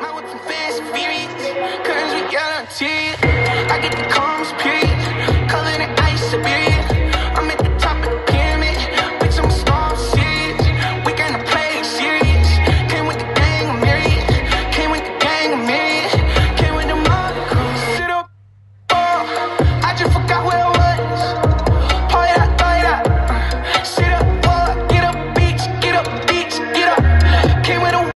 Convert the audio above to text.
My whip from fast and furious.